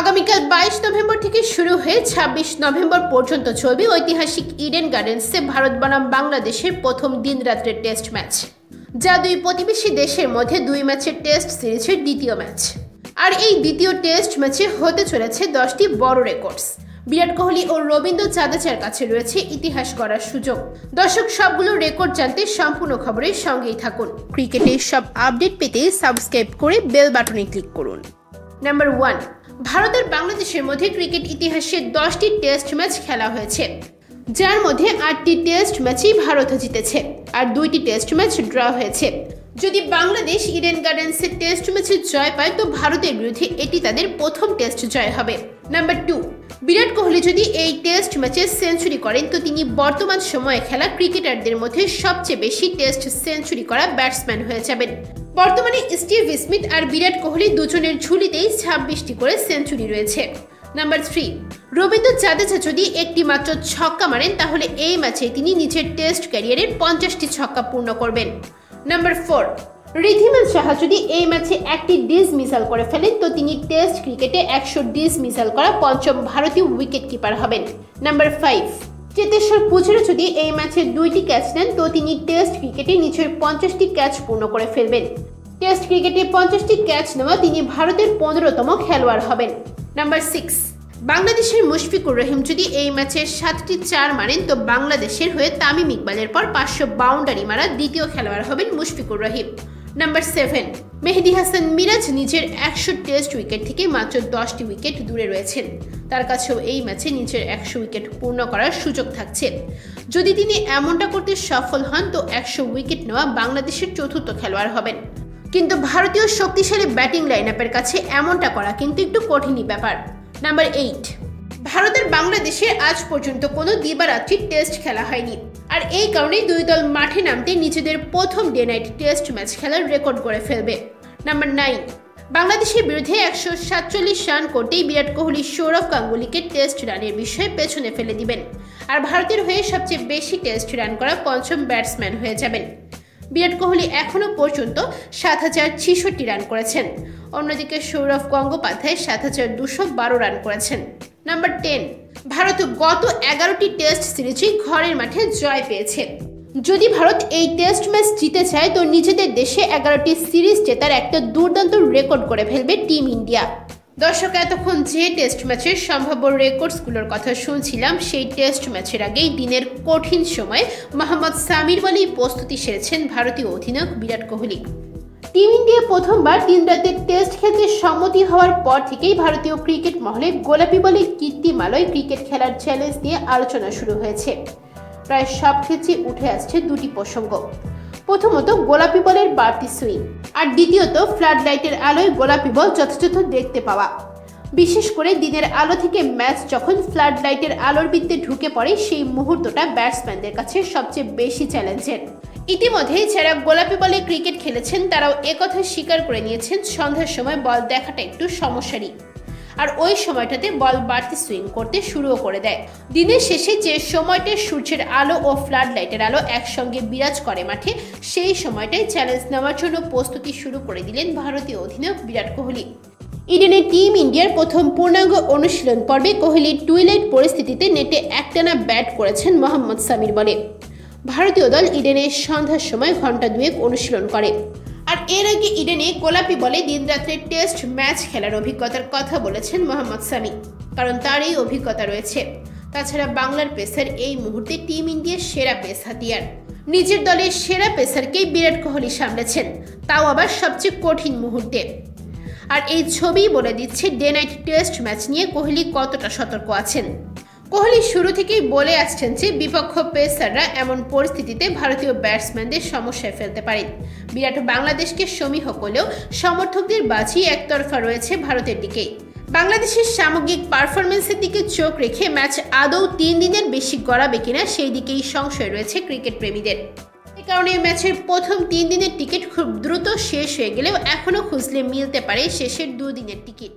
আগামীকাল বাইশ নভেম্বর থেকে শুরু হয়ে ছাব্বিশ নভেম্বর পর্যন্ত চলবে ঐতিহাসিক ইডেন গার্ডেন্সে ভারত বনাম বাংলাদেশের প্রথম দিন রাত্রের টেস্ট ম্যাচ। যা দুই প্রতিবেশী দেশের মধ্যে দুই ম্যাচের টেস্ট সিরিজের দ্বিতীয় ম্যাচ। আর এই দ্বিতীয় টেস্ট ম্যাচে হতে চলেছে দশটি বড় রেকর্ডস। বিরাট কোহলি ও রবীন্দ্র জাদেজার কাছে রয়েছে ইতিহাস করার সুযোগ। দর্শক, সবগুলো রেকর্ড জানতে সম্পূর্ণ খবরের সঙ্গেই থাকুন। ক্রিকেটের সব আপডেট পেতে সাবস্ক্রাইব করে বেল বাটনে ক্লিক করুন। নাম্বার ওয়ান ভারতের বাংলাদেশের মধ্যে ক্রিকেট ইতিহাসে দশটি টেস্ট ম্যাচ খেলা হয়েছে। যার মধ্যে আটটি টেস্ট ম্যাচই ভারত জিতেছে আর দুইটি টেস্ট ম্যাচ ড্র হয়েছে। যদি বাংলাদেশ ইডেন গার্ডেন্সে টেস্ট ম্যাচে জয় পায়, তো ভারতের বিরুদ্ধে এটি তাদের প্রথম টেস্ট জয় হবে। নাম্বার টু বিরাট কোহলি যদি এই টেস্ট ম্যাচে সেঞ্চুরি করেন, তো তিনি বর্তমান সময়ে খেলা ক্রিকেটারদের মধ্যে সবচেয়ে বেশি টেস্ট সেঞ্চুরি করা ব্যাটসম্যান হয়ে যাবেন। বর্তমানে স্টিভ স্মিথ আর বিরাট কোহলি দুজনের ঝুলিতেই ছাব্বিশটি করে সেঞ্চুরি রয়েছে। নাম্বার থ্রি, রবীন্দ্র জাদেজা যদি একটি মাত্র ছক্কা মারেন, তাহলে এই ম্যাচে তিনি নিজের টেস্ট ক্যারিয়ারের পঞ্চাশটি ছক্কা পূর্ণ করবেন। নাম্বার ফোর, রিধিমান সাহা যদি এই ম্যাচে একটি ডিস মিসাল করে ফেলেন, তো তিনি টেস্ট ক্রিকেটে একশো ডিস মিসাল করা পঞ্চম ভারতীয় উইকেট কিপার হবেন। নাম্বার ফাইভ চেতেশ্বর পুজারা যদি এই ম্যাচে দুইটি ক্যাচ নেন, তো তিনি টেস্ট ক্রিকেটে নিজের পঞ্চাশটি ক্যাচ পূর্ণ করে ফেলবেন। টেস্ট ক্রিকেটে পঞ্চাশটি ক্যাচ নেওয়া তিনি ভারতের পনেরোতম খেলোয়াড় হবেন। নাম্বার সিক্স বাংলাদেশের মুশফিকুর রহিম যদি এই ম্যাচে সাতটি চার মারেন, তো বাংলাদেশের হয়ে তামিম ইকবালের পর পাঁচশো বাউন্ডারি মারা দ্বিতীয় খেলোয়াড় হবেন মুশফিকুর রহিম। নাম্বার সেভেন মেহেদি হাসান মিরাজ নিজের একশো টেস্ট উইকেট থেকে মাত্র দশটি উইকেট দূরে রয়েছেন। তার কাছেও এই ম্যাচে নিজের একশো উইকেট পূর্ণ করার সুযোগ থাকছে। যদি তিনি এমনটা করতে সফল হন, তো একশো উইকেট নেওয়া বাংলাদেশের চতুর্থ খেলোয়াড় হবেন। কিন্তু ভারতীয় শক্তিশালী ব্যাটিং লাইন কাছে এমনটা করা কিন্তু একটু কঠিনই ব্যাপার। নাম্বার এইট ভারতের বাংলাদেশে আজ পর্যন্ত কোনো দিবারাত্রি টেস্ট খেলা হয়নি। আর এই কারণেই দুই দল মাঠে নামতে নিজেদের প্রথম ডে নাইট টেস্ট ম্যাচ খেলার রেকর্ড করে ফেলবে। নাম্বার নাইন বাংলাদেশের বিরুদ্ধে একশো সাতচল্লিশ রান করতেই বিরাট কোহলি সৌরভ গাঙ্গুলিকে টেস্ট রানের বিষয়ে পেছনে ফেলে দিবেন। আর ভারতের হয়ে সবচেয়ে বেশি টেস্ট রান করা পঞ্চম ব্যাটসম্যান হয়ে যাবেন। বিরাট কোহলি এখনও পর্যন্ত সাত হাজার ছিষট্টি রান করেছেন। অন্যদিকে সৌরভ গঙ্গোপাধ্যায় সাত হাজার দুশো বারো রান করেছেন। নাম্বার টেন ভারত গত এগারোটি টেস্ট সিরিজেই ঘরের মাঠে জয় পেয়েছে। যদি ভারত এই টেস্ট ম্যাচ জিতে চায় তো নিজেদের দেশে এগারোটি সিরিজ জেতার একটা দুর্দান্ত রেকর্ড করে ফেলবে টিম ইন্ডিয়া দর্শক, এতক্ষণ যে টেস্ট ম্যাচের সম্ভাব্য রেকর্ডসগুলোর কথা শুনছিলাম, সেই টেস্ট ম্যাচের আগেই দিনের কঠিন সময় মোহাম্মদ সামির বলেই প্রস্তুতি সেরেছেন ভারতীয় অধিনায়ক বিরাট কোহলি। টিম ইন্ডিয়া প্রথমবার তিন রাতের টেস্ট খেলতে সম্মতি হওয়ার পর থেকেই ভারতীয় ক্রিকেট মহলে গোলাপি বলে কীর্তিমালয় ক্রিকেট খেলার চ্যালেঞ্জ নিয়ে আলোচনা শুরু হয়েছে। প্রায় সব ক্ষেত্রে উঠে আসছে দুটি প্রসঙ্গ। প্রথমত, গোলাপি বলের বাড়তি সুইং আর দ্বিতীয়ত ফ্লাড লাইটের আলোয় গোলাপি বল যথাযথ দেখতে পাওয়া। বিশেষ করে দিনের আলো থেকে ম্যাচ যখন ফ্লাড লাইটের আলোর বৃত্তে ঢুকে পড়ে, সেই মুহূর্তটা ব্যাটসম্যানদের কাছে সবচেয়ে বেশি চ্যালেঞ্জের ইতিমধ্যে যারা গোলাপি বলে ক্রিকেট খেলেছেন, তারাও একথা স্বীকার করে নিয়েছেন, সন্ধ্যার সময় বল দেখাটা একটু সমস্যারই। আর ওই সময়টাতে বল বাড়তি সুইং করতে শুরুও করে দেয়। দিনের শেষে যে সময়টা সূর্যের আলো ও ফ্লাড লাইটের আলো একসঙ্গে বিরাজ করে মাঠে, সেই সময়টাই চ্যালেঞ্জ নেওয়ার জন্য প্রস্তুতি শুরু করে দিলেন ভারতীয় অধিনায়ক বিরাট কোহলি। ইডেনে টিম ইন্ডিয়ার প্রথম পূর্ণাঙ্গ অনুশীলন পর্বে কোহলি টুইলাইট পরিস্থিতিতে নেটে একটানা ব্যাট করেছেন মোহাম্মদ সামির বলে। ভারতীয় দল ইডেনে সন্ধ্যার সময় ঘণ্টা দুয়েক অনুশীলন করে। আর এর আগে ইডেনে গোলাপি বলে দিনরাত্রে টেস্ট ম্যাচ খেলার অভিজ্ঞতার কথা বলেছেন মোহাম্মদ সামি কারণ তার এই অভিজ্ঞতা রয়েছে। তাছাড়া বাংলার পেসার এই মুহূর্তে টিম ইন্ডিয়ার সেরা পেস হাতিয়ার। নিজের দলের সেরা পেসারকেই বিরাট কোহলি সামলেছেন, তাও আবার সবচেয়ে কঠিন মুহূর্তে। আর এই ছবি বলে দিচ্ছে ডে নাইট টেস্ট ম্যাচ নিয়ে কোহলি কতটা সতর্ক আছেন। কোহলি শুরু থেকেই বলে আসছেন যে বিপক্ষ পেসাররা এমন পরিস্থিতিতে ভারতীয় ব্যাটসম্যানদের সমস্যায় ফেলতে পারেন বিরাট বাংলাদেশকে সমীহ করলেও সমর্থকদের বাজি একতরফা রয়েছে ভারতের দিকে। বাংলাদেশের সামগ্রিক পারফরমেন্সের দিকে চোখ রেখে ম্যাচ আদৌ তিন দিনের বেশি গড়াবে কিনা সেই দিকেই সংশয় রয়েছে ক্রিকেট প্রেমীদের। এ কারণে ম্যাচের প্রথম তিন দিনের টিকিট খুব দ্রুত শেষ হয়ে গেলেও এখনও খুঁজলে মিলতে পারে শেষের দুদিনের টিকিট।